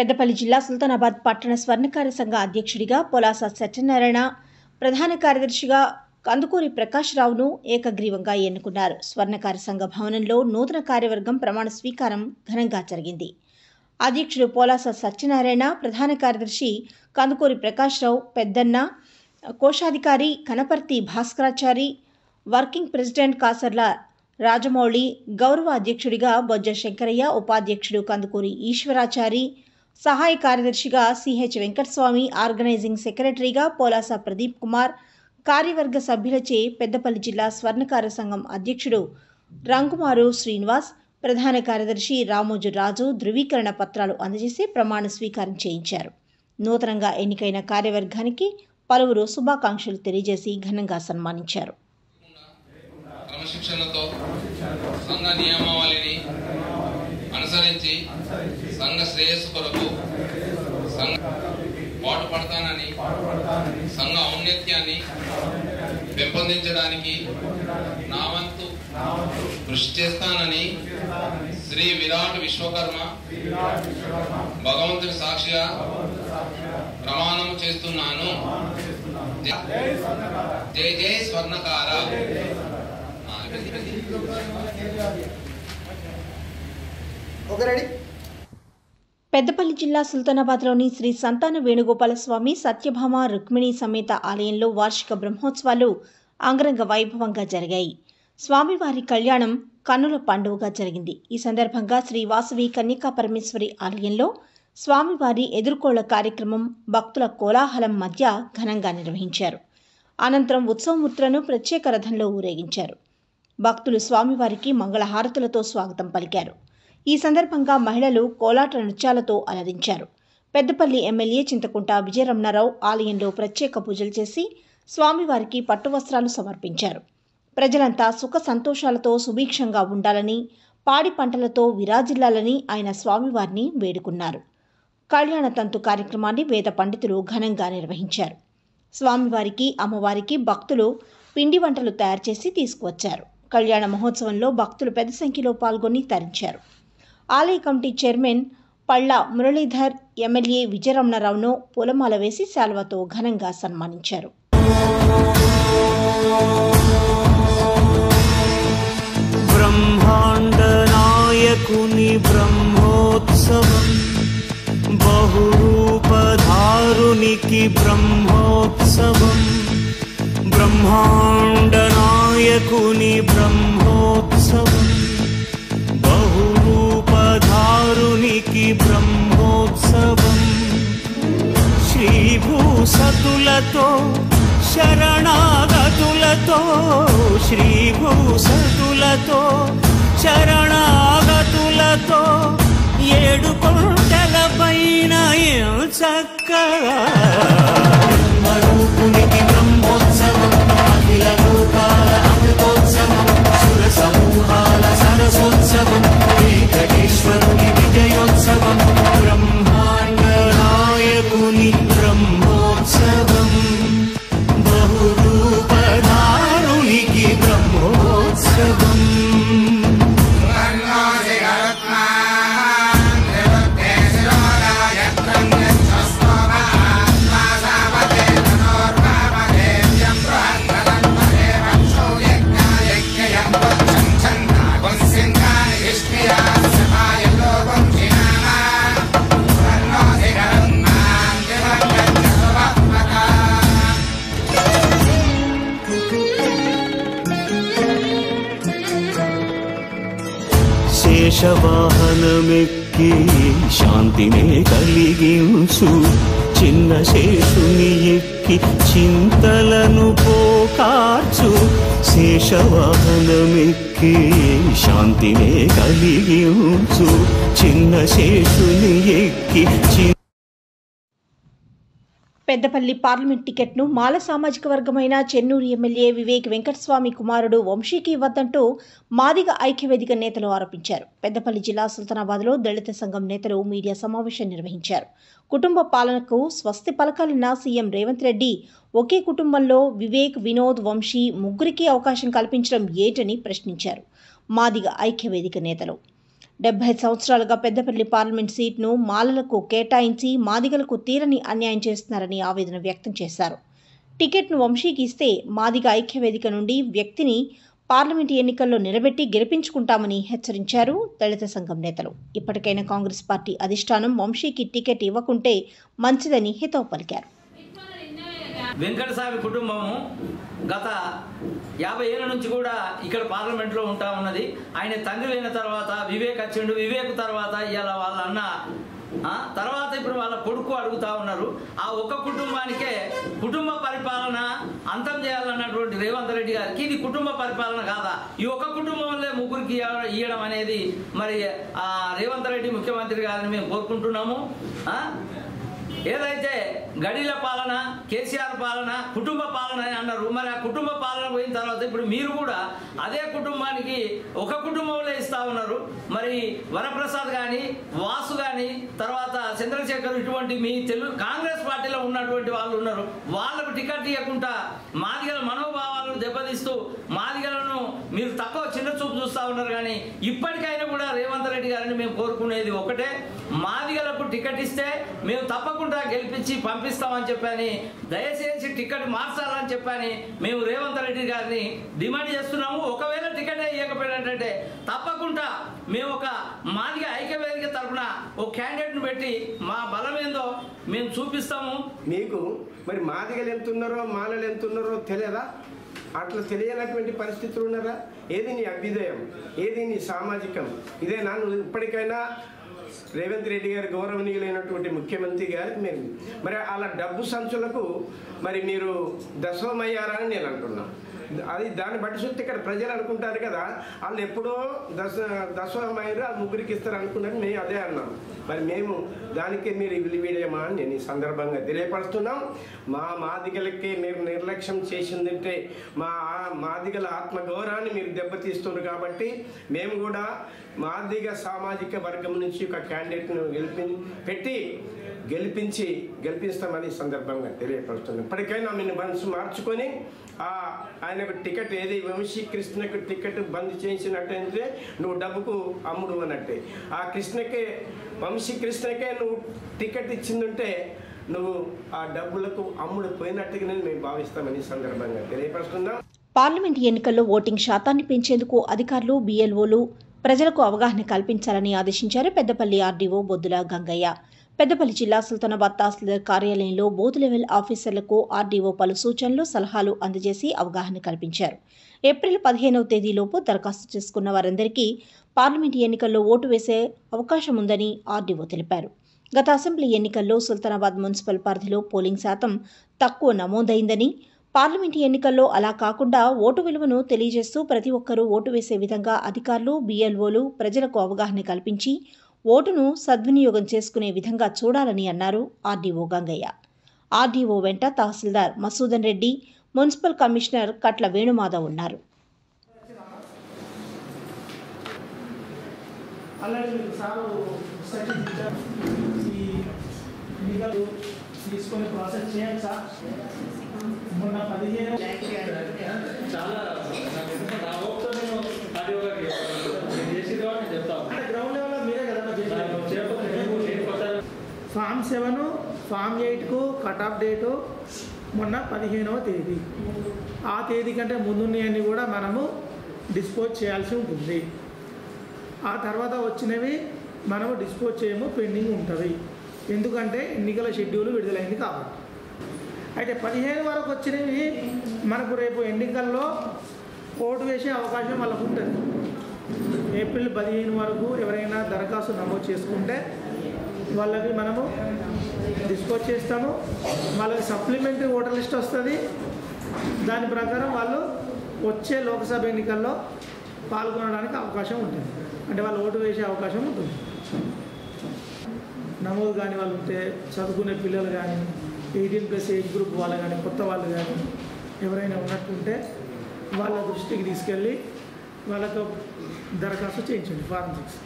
పెద్దపల్లి జిల్లా సుల్తానాబాద్ పట్టణ స్వర్ణకార సంఘ అధ్యక్షుడిగా పొలాస సత్యనారాయణ ప్రధాన కార్యదర్శిగా కందుకూరి ప్రకాశ్రావును ఏకగ్రీవంగా ఎన్నుకున్నారు. స్వర్ణకార సంఘ భవనంలో నూతన కార్యవర్గం ప్రమాణ స్వీకారం ఘనంగా జరిగింది. అధ్యక్షుడు పోలాస సత్యనారాయణ ప్రధాన కార్యదర్శి కందుకూరి ప్రకాశ్రావు పెద్దన్న కోశాధికారి కనపర్తి భాస్కరాచారి వర్కింగ్ ప్రెసిడెంట్ కాసర్ల రాజమౌళి గౌరవ అధ్యక్షుడిగా బొజ్జ శంకరయ్య ఉపాధ్యక్షుడు కందుకూరి ఈశ్వరాచారి సహాయ కార్యదర్శిగా సిహెచ్ వెంకటస్వామి ఆర్గనైజింగ్ సెక్రటరీగా పోలాస ప్రదీప్ కుమార్ కార్యవర్గ సభ్యులచే పెద్దపల్లి జిల్లా స్వర్ణకార సంఘం అధ్యక్షుడు రంకుమారు శ్రీనివాస్ ప్రధాన కార్యదర్శి రామోజు రాజు ధృవీకరణ పత్రాలు అందజేసి ప్రమాణ స్వీకారం చేయించారు. నూతనంగా ఎన్నికైన కార్యవర్గానికి పలువురు శుభాకాంక్షలు తెలియజేసి ఘనంగా సన్మానించారు. క్రమశిక్షణతో సంఘ నియమావళిని అనుసరించి సంఘ శ్రేయస్సు కొరకు సంఘ పాటుపడతానని సంఘ ఔన్నత్యాన్ని పెంపొందించడానికి నా వంతు కృషి చేస్తానని శ్రీ విరాట్ విశ్వకర్మ భగవంతుని సాక్షిగా ప్రమాణం చేస్తున్నాను. జై జై స్వర్ణకార. Okay ready? పెద్దపల్లి జిల్లా సుల్తానాబాద్లోని శ్రీ సంతాన వేణుగోపాల స్వామి సత్యభామ రుక్మిణి సమేత ఆలయంలో వార్షిక బ్రహ్మోత్సవాలు అంగరంగ వైభవంగా జరిగాయి. స్వామివారి కళ్యాణం కన్నుల పండుగగా జరిగింది. ఈ సందర్భంగా శ్రీ వాసవి కన్యకా పరమేశ్వరి ఆలయంలో స్వామివారి ఎదుర్కోళ్ళ కార్యక్రమం భక్తుల కోలాహలం మధ్య ఘనంగా నిర్వహించారు. అనంతరం ఉత్సవమూర్తులను ప్రత్యేక రథంలో ఊరేగించారు. భక్తులు స్వామివారికి మంగళహారతులతో స్వాగతం పలికారు. ఈ సందర్భంగా మహిళలు కోలాట నృత్యాలతో అలరించారు పెద్దపల్లి ఎమ్మెల్యే చింతకుంట విజయరమణారావు ఆలయంలో ప్రత్యేక పూజలు చేసి స్వామివారికి పట్టు వస్త్రాలు సమర్పించారు. ప్రజలంతా సుఖ సంతోషాలతో సుభిక్షంగా ఉండాలని పాడి పంటలతో విరాజిల్లాలని ఆయన స్వామివారిని వేడుకున్నారు. కళ్యాణ తంతు కార్యక్రమాన్ని వేద పండితులు ఘనంగా నిర్వహించారు. స్వామివారికి అమ్మవారికి భక్తులు పిండి వంటలు తయారు చేసి తీసుకువచ్చారు. కళ్యాణ మహోత్సవంలో భక్తులు పెద్ద సంఖ్యలో పాల్గొని తరించారు. ఆలయ కమిటీ చైర్మన్ పళ్ళ మురళీధర్ ఎమ్మెల్యే విజయరమణరావును పూలమాల వేసి శాల్వతో ఘనంగా సన్మానించారు. బ్రహ్మాండ నాయకుని బ్రహ్మోత్సవం బహురూపధారునికి బ్రహ్మోత్సవం బ్రహ్మాండనాయకుని బ్రహ్మోత్సవం. బహురూపధారునికి బ్రహ్మోత్సవం. శ్రీభూసతులతో శరణాగతులతో శ్రీభూసతులతో శరణాగతులతో ఏడు కొండల పైన చక్కగా బ్రహ్మోత్సవం శేషవాహనమెక్కి శాంతినే కలిగించు. చిన్న శేషుని ఎక్కి చింతలను పోకార్చు. శేషవాహనమెక్కి శాంతినే కలిగించు. చిన్న శేషుని ఎక్కి చి పెద్దపల్లి పార్లమెంట్ టికెట్ను మాల సామాజిక వర్గమైన చెన్నూరు ఎమ్మెల్యే వివేక్ వెంకటస్వామి కుమారుడు వంశీకి ఇవ్వద్దంటూ మాదిగ ఐక్యవేదిక నేతలు ఆరోపించారు. పెద్దపల్లి జిల్లా సుల్తానాబాద్లో దళిత సంఘం నేతలు మీడియా సమావేశం నిర్వహించారు. కుటుంబ పాలనకు స్వస్తి పలకాలన్న సీఎం రేవంత్ రెడ్డి ఒకే కుటుంబంలో వివేక్ వినోద్ వంశీ ముగ్గురికి అవకాశం కల్పించడం ఏటని ప్రశ్నించారు. మాదిగ ఐక్యవేదిక నేతలు డెబ్బై సంవత్సరాలుగా పెద్దపల్లి పార్లమెంట్ సీట్ను మాలలకు కేటాయించి మాదిగలకు తీరని అన్యాయం చేస్తున్నారని ఆవేదన వ్యక్తం చేశారు. టికెట్ను వంశీకి ఇస్తే మాదిగ ఐక్యవేదిక నుండి వ్యక్తిని పార్లమెంటు ఎన్నికల్లో నిలబెట్టి గెలిపించుకుంటామని హెచ్చరించారు దళిత సంఘం నేతలు. ఇప్పటికైనా కాంగ్రెస్ పార్టీ అధిష్టానం వంశీకి టికెట్ ఇవ్వకుంటే మంచిదని హితవు పలికారు. వెంకటస్వామి కుటుంబము గత యాభై ఏళ్ళ నుంచి కూడా ఇక్కడ పార్లమెంట్లో ఉంటా ఉన్నది. ఆయన తండ్రి అయిన తర్వాత వివేక్ వచ్చిండు. వివేక్ తర్వాత ఇవాళ వాళ్ళ అన్న తర్వాత ఇప్పుడు వాళ్ళ కొడుకు అడుగుతా ఉన్నారు. ఆ ఒక్క కుటుంబానికే కుటుంబ పరిపాలన అంతం చేయాలన్నటువంటి రేవంత్ రెడ్డి గారికి ఇది కుటుంబ పరిపాలన కాదా? ఈ ఒక్క కుటుంబంలో ముగ్గురికి ఇవ్వడం అనేది మరి ఆ రేవంత్ రెడ్డి ముఖ్యమంత్రి గారిని మేము కోరుకుంటున్నాము. ఏదైతే గడిల పాలన కేసీఆర్ పాలన కుటుంబ పాలన అని అన్నారు మరి ఆ కుటుంబ పాలన పోయిన తర్వాత ఇప్పుడు మీరు కూడా అదే కుటుంబానికి ఒక కుటుంబంలో ఇస్తా ఉన్నారు. మరి వరప్రసాద్ కానీ వాసు కానీ తర్వాత చంద్రశేఖర్ ఇటువంటి మీ తెలుగు కాంగ్రెస్ పార్టీలో ఉన్నటువంటి వాళ్ళు ఉన్నారు. వాళ్ళకు టికెట్ ఇవ్వకుండా మాదిగల మనోభావాలను దెబ్బతీస్తూ మాదిగలను మీరు తక్కువ చిన్న చూపు చూస్తా ఉన్నారు కానీ ఇప్పటికైనా కూడా రేవంత్ రెడ్డి గారిని మేము కోరుకునేది ఒకటే. మాదిగలకు టికెట్ ఇస్తే మేము తప్పకుండా గెలిపించి పంపిస్తామని చెప్పని దయచేసి టికెట్ మార్చాలని చెప్పని మేము రేవంత్ రెడ్డి గారిని డిమాండ్ చేస్తున్నాము. ఒకవేళ టికెట్ ఇవ్వకపోయినట్టయితే తప్పకుండా మేము ఒక మాదిగ ఐక్యవేదిక తరఫున ఒక క్యాండిడేట్ను పెట్టి మా బలం ఏందో మేము చూపిస్తాము. మీకు మరి మాదిగలు ఎంతున్నారో మాలలు ఎంతున్నారో తెలియదా? అట్లా తెలియనటువంటి పరిస్థితులు ఉన్నారా? ఏది నీ అభ్యుదయం? ఏది నీ సామాజికం? ఇదే నన్ను ఇప్పటికైనా రేవంత్ రెడ్డి గారు గౌరవనీయులైనటువంటి ముఖ్యమంత్రి గారికి మీరు మరి అలా డబ్బు సంచులకు మరి మీరు దశమయ్యారని నేను అంటున్నాను అది దాన్ని బట్టి చూస్తే ఇక్కడ ప్రజలు అనుకుంటారు కదా వాళ్ళు ఎప్పుడో దశ దశమయ్యారు ఆ ముగ్గురికి ఇస్తారు అనుకున్నది మేము అదే అన్నాం మరి మేము దానికి మీరు విలువీడేమా అని నేను ఈ సందర్భంగా తెలియపరుస్తున్నాం. మా మాదిగలకి మీరు నిర్లక్ష్యం చేసిందంటే మా మాదిగల ఆత్మగౌరవాన్ని మీరు దెబ్బతీస్తున్నారు కాబట్టి మేము కూడా మాదిగ సామాజిక వర్గం నుంచి ఒక క్యాండిడేట్ను గెలిపి పెట్టి గెలిపించి గెలిపిస్తామని సందర్భంగా తెలియపరుస్తున్నాం ఇప్పటికైనా నిన్ను మనసు మార్చుకొని ఆ ఆయనకు టికెట్ ఏది వంశీ కృష్ణకు టికెట్ బంద్ చేయించినట్టయితే నువ్వు డబ్బుకు అమ్ముడు అన్నట్టే. ఆ కృష్ణకే వంశీ కృష్ణకే నువ్వు టికెట్ ఇచ్చిందంటే నువ్వు ఆ డబ్బులకు అమ్ముడు పోయినట్టుగా మేము భావిస్తామని సందర్భంగా తెలియపరుస్తున్నాం. పార్లమెంట్ ఎన్నికల్లో ఓటింగ్ శాతాన్ని పెంచేందుకు అధికారులు బీఎల్ఓలు ప్రజలకు అవగాహన కల్పించాలని ఆదేశించారు పెద్దపల్లి ఆర్డీఓ బొద్దుల గంగయ్య. పెద్దపల్లి జిల్లా సుల్తానాబాద్ తహసీల్దార్ కార్యాలయంలో బూత్ లెవెల్ ఆఫీసర్లకు ఆర్డీఓ పలు సూచనలు సలహాలు అందజేసి అవగాహన కల్పించారు. ఏప్రిల్ పదిహేనవ తేదీలోపు దరఖాస్తు చేసుకున్న వారందరికీ పార్లమెంట్ ఎన్నికల్లో ఓటు వేసే అవకాశం ఉందని ఆర్డీఓ తెలిపారు. గత అసెంబ్లీ ఎన్నికల్లో సుల్తానాబాద్ మున్సిపల్ పరిధిలో పోలింగ్ శాతం తక్కువ నమోదైందని పార్లమెంట్ ఎన్నికల్లో అలా కాకుండా ఓటు విలువను తెలియజేస్తూ ప్రతి ఒక్కరూ ఓటు వేసే విధంగా అధికారులు బీఎల్ఓలు ప్రజలకు అవగాహన కల్పించి ఓటును సద్వినియోగం చేసుకునే విధంగా చూడాలని అన్నారు ఆర్డీఓ గంగయ్య. ఆర్డీఓ వెంట తహసీల్దార్ మసూదన్ రెడ్డి మున్సిపల్ కమిషనర్ కట్ల వేణుమాధవ్ ఉన్నారు. తీసుకొని ప్రాసెస్ మొన్న పదిహేను చాలా నాకు ఎందుకంటే నా ఓపిక నేను ఆడియో గారికి చెప్తాను. నేను చేసేది కాబట్టి నేను చెప్తాను అంటే గ్రౌండ్ లెవెల్లో మీరే కదా నాకు చేసేది చేయకపోతే నేను నేను కొత్త ఫామ్ సెవెన్ ఫామ్ ఎయిట్కు కట్ ఆఫ్ డేటు మొన్న పదిహేనవ తేదీ. ఆ తేదీ కంటే ముందున్నవన్నీ కూడా మనము డిస్పోజ్ చేయాల్సి ఉంటుంది. ఆ తర్వాత వచ్చినవి మనము డిస్పోజ్ చేయము పెండింగ్ ఉంటుంది. ఎందుకంటే ఎన్నికల షెడ్యూల్ విడుదలైంది కాబట్టి. అయితే పదిహేను వరకు వచ్చినవి మనకు రేపు ఎన్నికల్లో ఓటు వేసే అవకాశం వాళ్ళకు ఉంటుంది. ఏప్రిల్ పదిహేను వరకు ఎవరైనా దరఖాస్తు నమోదు చేసుకుంటే వాళ్ళకి మనము డిస్పోజ్ చేస్తాము. వాళ్ళకి సప్లిమెంటరీ ఓటర్ లిస్ట్ వస్తుంది. దాని ప్రకారం వాళ్ళు వచ్చే లోక్సభ ఎన్నికల్లో పాల్గొనడానికి అవకాశం ఉంటుంది. అంటే వాళ్ళు ఓటు వేసే అవకాశం ఉంటుంది. నమోదు కాని వాళ్ళు ఉంటే చదువుకునే పిల్లలు కానీ ఎయిటీన్ ప్లస్ ఏజ్ గ్రూప్ వాళ్ళు కానీ కొత్త వాళ్ళు కానీ ఎవరైనా ఉన్నట్టుంటే వాళ్ళ దృష్టికి తీసుకెళ్ళి వాళ్ళతో దరఖాస్తు చేయించండి ఫారం సిక్స్.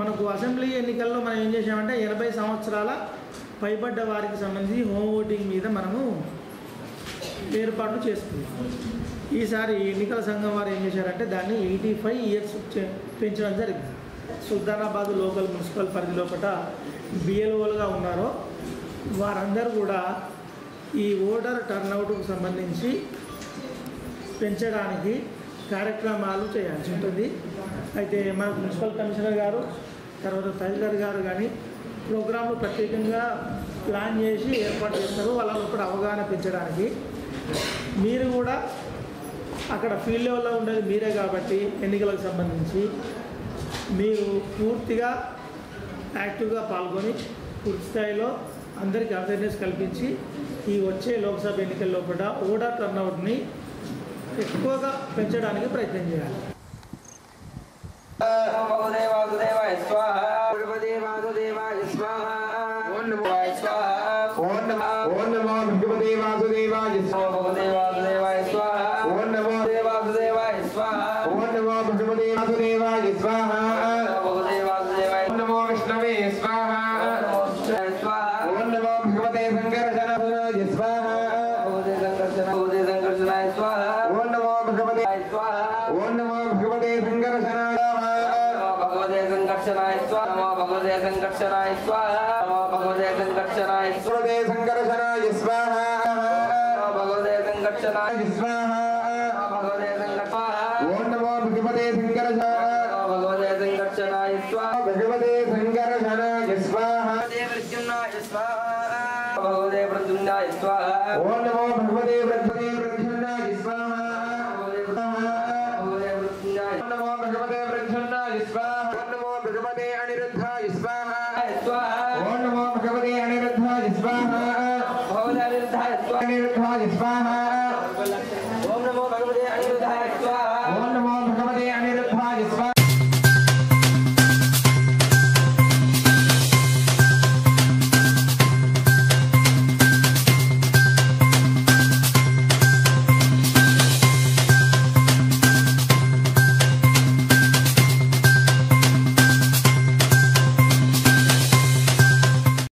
మనకు అసెంబ్లీ ఎన్నికల్లో మనం ఏం చేసామంటే ఎనభై సంవత్సరాల పైబడ్డ వారికి సంబంధించి హోమ్ ఓటింగ్ మీద మనము ఏర్పాట్లు చేసుకున్నాం. ఈసారి ఎన్నికల సంఘం వారు ఏం చేశారంటే దాన్ని ఎయిటీ ఫైవ్ ఇయర్స్ పెంచడం జరిగింది. సుల్తానాబాద్ లోకల్ మున్సిపల్ పరిధి లోపల బిఎల్ఓలుగా ఉన్నారో వారందరూ కూడా ఈ ఓటర్ టర్న్అవుట్కు సంబంధించి పెంచడానికి కార్యక్రమాలు చేయాల్సి ఉంటుంది. అయితే మన మున్సిపల్ కమిషనర్ గారు తర్వాత తహసీల్దార్ గారు కానీ ప్రోగ్రాంలు ప్రత్యేకంగా ప్లాన్ చేసి ఏర్పాటు చేస్తారు. వాళ్ళ కూడా అవగాహన పెంచడానికి. మీరు కూడా అక్కడ ఫీల్డ్ లెవెల్లో ఉండేది మీరే కాబట్టి ఎన్నికలకు సంబంధించి మీరు పూర్తిగా యాక్టివ్గా పాల్గొని పూర్తి స్థాయిలో అందరికీ అవేర్నెస్ కల్పించి ఈ వచ్చే లోక్సభ ఎన్నికల్లో కూడా ఓడా టర్నౌట్ని ఎక్కువగా పెంచడానికి ప్రయత్నం చేయాలి. स्वाहा ओम नमो भगवते शंकर संघर्षनाय स्वाहा नमो भगवते संघर्षनाय स्वाहा नमो भगवते संघर्षनाय भगवते संघर्षनाय स्वाहा नमो भगवते संघर्षनाय स्वाहा भगवते संघर्षनाय ओम नमो भगवते संघर्षनाय भगवते संघर्षनाय स्वाहा भगवते संघर्षनाय स्वाहा देवृद्युम्नाय स्वाहा भगवते प्रद्युम्नाय स्वाहा ओम नमो भगवते प्रद्युम्नाय स्वाहा Bye.